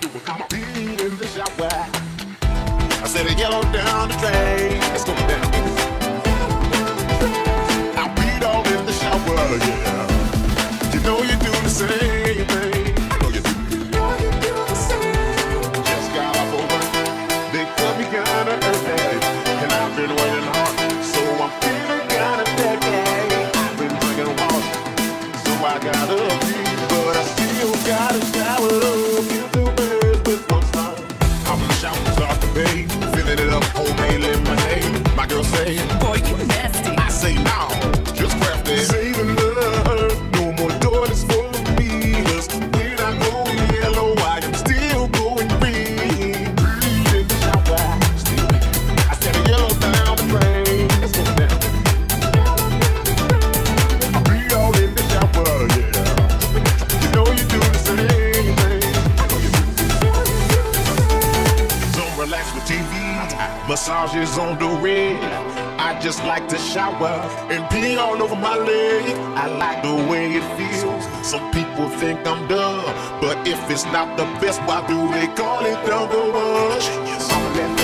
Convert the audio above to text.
do in the shower. I said, yellow down the track. boy, massages on the rig. I just like to shower and pee all over my leg. I like the way it feels. Some people think I'm dumb, but if it's not the best, why do they call it the worst?